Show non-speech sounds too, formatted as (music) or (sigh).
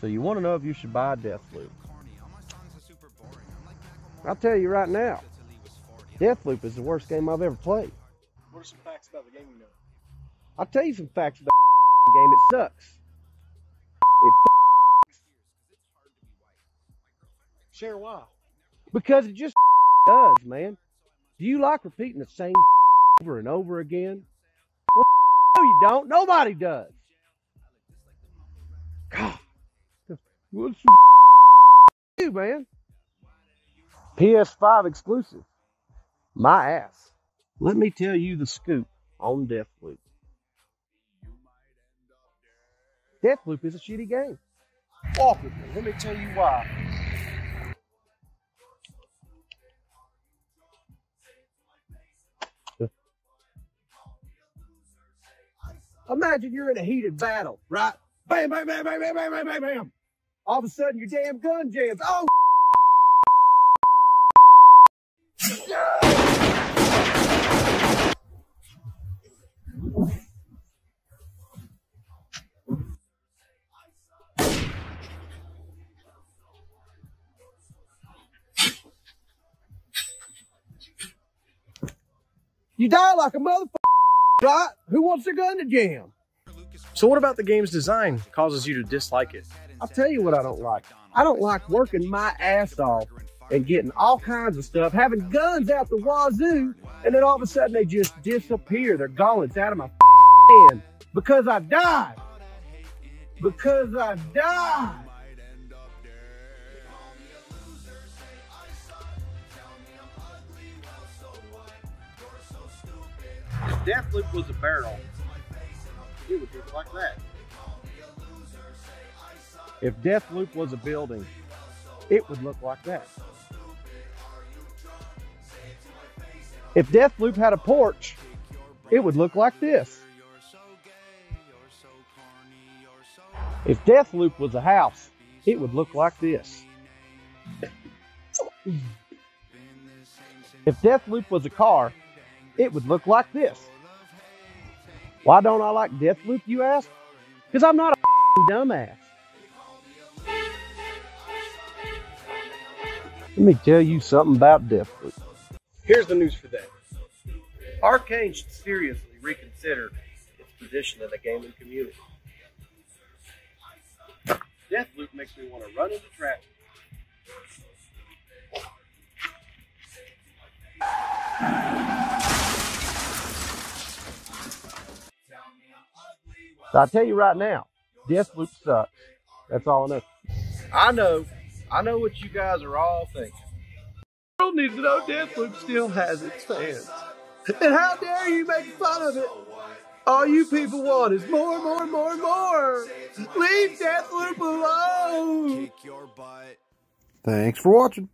So you want to know if you should buy Deathloop. I'll tell you right now, Deathloop is the worst game I've ever played. What are some facts about the game you know? I'll tell you some facts about the game. It sucks. It Share why. because it just does, man. Do you like repeating the same over and over again? Well, no, you don't. Nobody does. What's the (laughs) you, man? PS5 exclusive. My ass. Let me tell you the scoop on Deathloop. Deathloop is a shitty game. Walk with me. Let me tell you why. Imagine you're in a heated battle, right? Bam, bam, bam, bam, bam, bam, bam, bam, bam. All of a sudden, your damn gun jams. Oh, you die like a motherfucker, right? Who wants their gun to jam? So what about the game's design causes you to dislike it? I'll tell you what I don't like. I don't like working my ass off and getting all kinds of stuff, having guns out the wazoo, and then all of a sudden they just disappear. They're gone. It's out of my hand because I died. Because I died. Deathloop was a barrel, it would look like that. If Deathloop was a building, it would look like that. If Deathloop had a porch, it would look like this. If Deathloop was a house, it would look like this. If Deathloop was a car, it would look like this. Why don't I like Deathloop, you ask? Because I'm not a dumbass. Let me tell you something about Deathloop. Here's the news for that. Arkane should seriously reconsider its position in the gaming community. Deathloop makes me want to run into traffic. So I tell you right now, Deathloop sucks. That's all I know. I know. I know what you guys are all thinking. The world needs to know Deathloop still has its fans. And how dare you make fun of it? All you people want is more, more, more, more. Leave Deathloop alone. Thanks for watching.